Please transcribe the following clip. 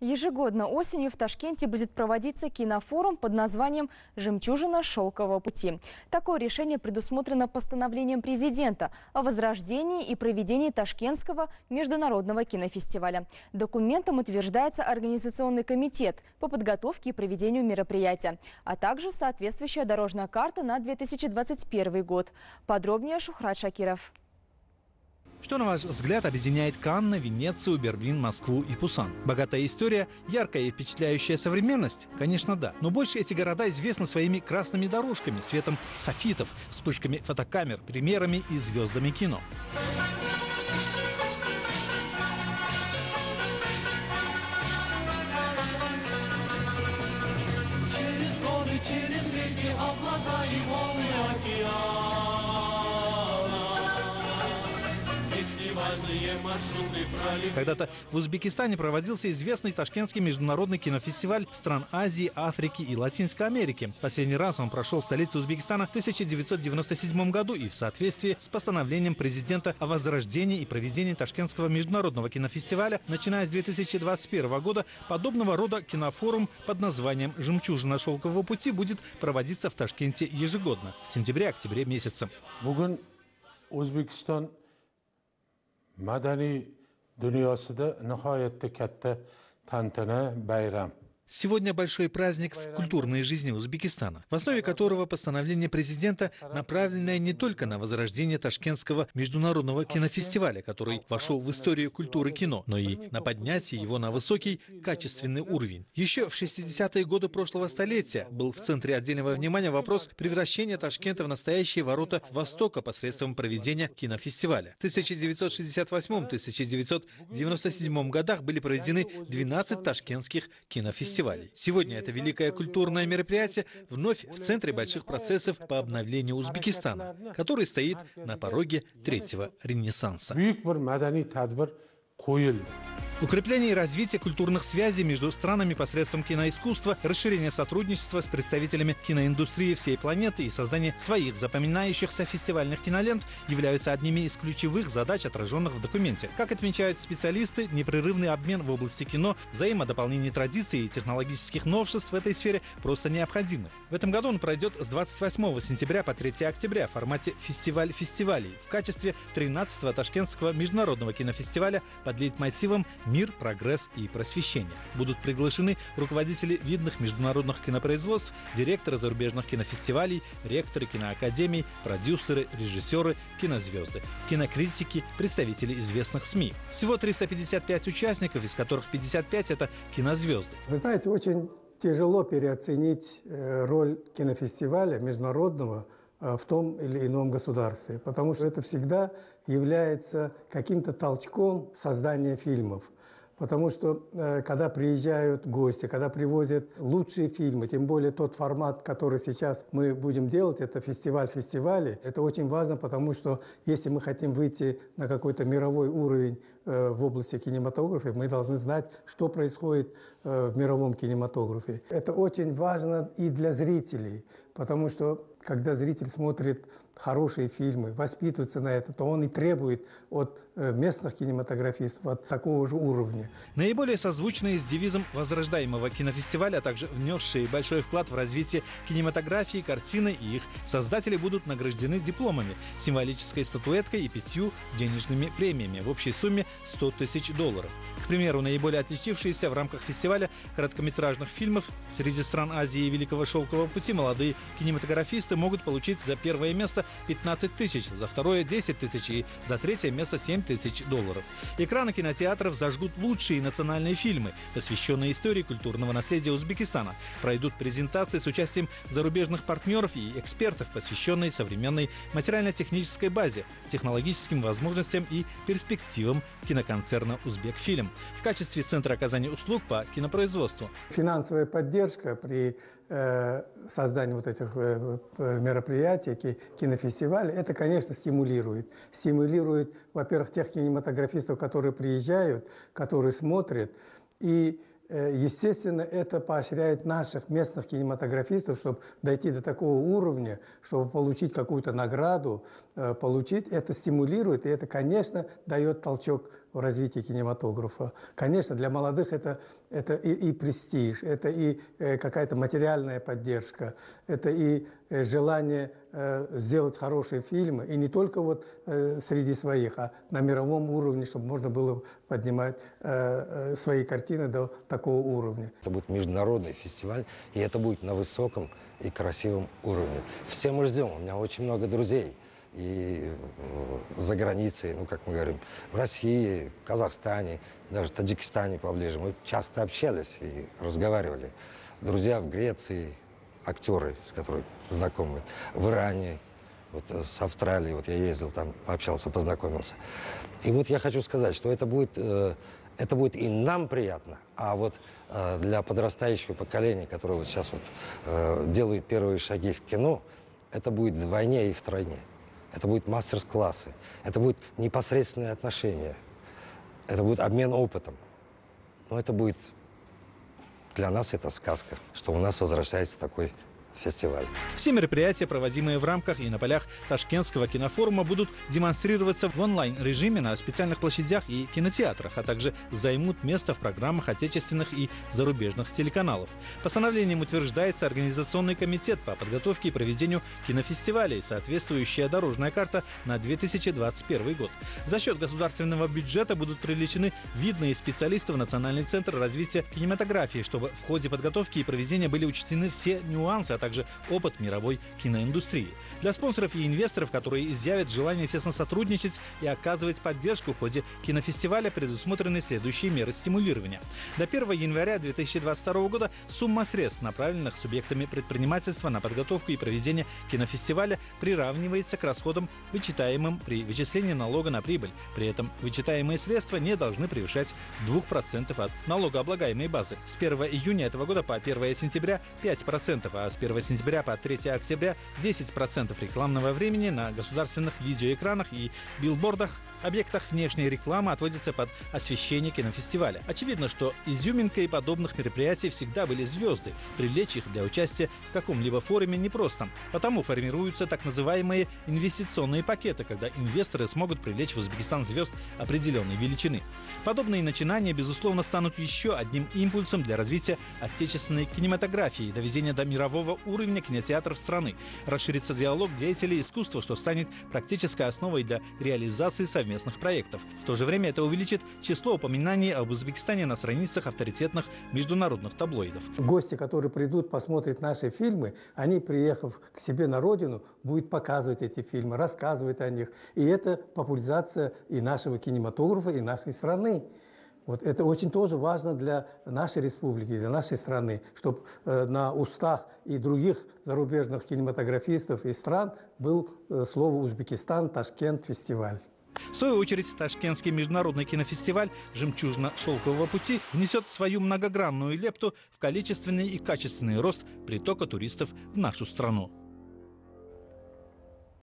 Ежегодно осенью в Ташкенте будет проводиться кинофорум под названием «Жемчужина шелкового пути». Такое решение предусмотрено постановлением президента о возрождении и проведении Ташкентского международного кинофестиваля. Документом утверждается Организационный комитет по подготовке и проведению мероприятия, а также соответствующая дорожная карта на 2021 год. Подробнее Шухрат Шакиров. Что, на ваш взгляд, объединяет Канны, Венецию, Берлин, Москву и Пусан? Богатая история, яркая и впечатляющая современность? Конечно, да. Но больше эти города известны своими красными дорожками, светом софитов, вспышками фотокамер, примерами и звездами кино. Через горы, через реки, облака и волны Когда-то в Узбекистане проводился известный Ташкентский международный кинофестиваль стран Азии, Африки и Латинской Америки. Последний раз он прошел в столице Узбекистана в 1997 году и в соответствии с постановлением президента о возрождении и проведении Ташкентского международного кинофестиваля, начиная с 2021 года, подобного рода кинофорум под названием «Жемчужина шелкового пути» будет проводиться в Ташкенте ежегодно в сентябре-октябре месяце. o'zbekiston madaniy dunyosida nihoyatda katta tantana bayram. Сегодня большой праздник в культурной жизни Узбекистана, в основе которого постановление президента, направленное не только на возрождение Ташкентского международного кинофестиваля, который вошел в историю культуры кино, но и на поднятие его на высокий качественный уровень. Еще в 60-е годы прошлого столетия был в центре отдельного внимания вопрос превращения Ташкента в настоящие ворота Востока посредством проведения кинофестиваля. В 1968-1997 годах были проведены 12 ташкентских кинофестивалей. Сегодня это великое культурное мероприятие вновь в центре больших процессов по обновлению Узбекистана, который стоит на пороге третьего ренессанса. Укрепление и развитие культурных связей между странами посредством киноискусства, расширение сотрудничества с представителями киноиндустрии всей планеты и создание своих запоминающихся фестивальных кинолент являются одними из ключевых задач, отраженных в документе. Как отмечают специалисты, непрерывный обмен в области кино, взаимодополнение традиций и технологических новшеств в этой сфере просто необходимы. В этом году он пройдет с 28 сентября по 3 октября в формате «Фестиваль фестивалей» в качестве 13-го Ташкентского международного кинофестиваля под лейтмотивом «Мир, прогресс и просвещение». Будут приглашены руководители видных международных кинопроизводств, директоры зарубежных кинофестивалей, ректоры киноакадемий, продюсеры, режиссеры, кинозвезды, кинокритики, представители известных СМИ. Всего 355 участников, из которых 55 – это кинозвезды. Вы знаете, очень тяжело переоценить э, роль кинофестиваля международного в том или ином государстве, потому что это всегда является каким-то толчком в создании фильмов. Потому что э, когда приезжают гости, когда привозят лучшие фильмы, тем более тот формат, который сейчас мы будем делать, это фестиваль фестивалей, это очень важно, потому что если мы хотим выйти на какой-то мировой уровень э, в области кинематографа, мы должны знать, что происходит э, в мировом кинематографе. Это очень важно и для зрителей, потому что когда зритель смотрит хорошие фильмы, воспитывается на это, то он и требует от э, местных кинематографистов от такого же уровня. Наиболее созвучные с девизом возрождаемого кинофестиваля, а также внесшие большой вклад в развитие кинематографии, картины и их создатели будут награждены дипломами, символической статуэткой и пятью денежными премиями в общей сумме 100 тысяч долларов. К примеру, наиболее отличившиеся в рамках фестиваля короткометражных фильмов среди стран Азии и Великого Шелкового пути молодые кинематографисты могут получить за первое место 15 тысяч, за второе 10 тысяч и за третье место 7 тысяч долларов. Экраны кинотеатров зажгут лучшие национальные фильмы, посвященные истории культурного наследия Узбекистана. Пройдут презентации с участием зарубежных партнеров и экспертов, посвященные современной материально-технической базе, технологическим возможностям и перспективам киноконцерна «Узбекфильм» в качестве центра оказания услуг по кинопроизводству. Финансовая поддержка при э, создании вот этих э, мероприятий, ки- кинофестивалей, это, конечно, стимулирует. Стимулирует, во-первых, тех кинематографистов, которые приезжают, которые смотрят, и э, Естественно, это поощряет наших местных кинематографистов, чтобы дойти до такого уровня, чтобы получить какую-то награду, получить. Это стимулирует, и это, конечно, дает толчок в развитии кинематографа. Конечно, для молодых это, это и, и престиж, это и э, какая-то материальная поддержка, это и э, желание э, сделать хорошие фильмы, и не только вот среди своих, а на мировом уровне, чтобы можно было поднимать свои картины до такого уровня. Это будет международный фестиваль, и это будет на высоком и красивом уровне. Все мы ждем. У меня очень много друзей и э, за границей, ну, как мы говорим, в России, в Казахстане, даже в Таджикистане поближе. Мы часто общались и разговаривали. Друзья в Греции, актеры, с которыми знакомы, в Иране, вот э, с Австралией, вот я ездил там, пообщался, познакомился. И вот я хочу сказать, что это будет, э, это будет и нам приятно, а вот для подрастающего поколения, которое вот сейчас вот делает первые шаги в кино, это будет вдвойне и втройне. Это будет мастер-классы, это будет непосредственные отношения, это будет обмен опытом. Но это будет, для нас это сказка, что у нас возвращается такой фестиваль. Все мероприятия, проводимые в рамках и на полях Ташкентского кинофорума, будут демонстрироваться в онлайн-режиме на специальных площадях и кинотеатрах, а также займут место в программах отечественных и зарубежных телеканалов. Постановлением утверждается Организационный комитет по подготовке и проведению кинофестивалей, соответствующая дорожная карта на 2021 год. За счет государственного бюджета будут привлечены видные специалисты в Национальный центр развития кинематографии, чтобы в ходе подготовки и проведения были учтены все нюансы, а также также опыт мировой киноиндустрии. Для спонсоров и инвесторов, которые изъявят желание тесно сотрудничать и оказывать поддержку в ходе кинофестиваля, предусмотрены следующие меры стимулирования. До 1 января 2022 года сумма средств, направленных субъектами предпринимательства на подготовку и проведение кинофестиваля, приравнивается к расходам, вычитаемым при вычислении налога на прибыль. При этом вычитаемые средства не должны превышать 2% от налогооблагаемой базы. С 1 июня этого года по 1 сентября 5%, а с 1 сентября по 3 октября 10% рекламного времени на государственных видеоэкранах и билбордах объектах внешней рекламы отводится под освещение кинофестиваля. Очевидно, что изюминкой подобных мероприятий всегда были звезды. Привлечь их для участия в каком-либо форуме непросто. Потому формируются так называемые инвестиционные пакеты, когда инвесторы смогут привлечь в Узбекистан звезд определенной величины. Подобные начинания, безусловно, станут еще одним импульсом для развития отечественной кинематографии и доведения до мирового уровня кинотеатров страны. Расширится диалог деятелей искусства, что станет практической основой для реализации совместных проектов. В то же время это увеличит число упоминаний об Узбекистане на страницах авторитетных международных таблоидов. Гости, которые придут, посмотрят наши фильмы, они, приехав к себе на родину, будут показывать эти фильмы, рассказывать о них. И это популяризация и нашего кинематографа, и нашей страны. Вот это очень тоже важно для нашей республики, для нашей страны, чтобы э, на устах и других зарубежных кинематографистов и стран был э, слово Узбекистан, Ташкент, фестиваль. В свою очередь, Ташкентский международный кинофестиваль «Жемчужина шелкового пути» внесет свою многогранную лепту в количественный и качественный рост притока туристов в нашу страну.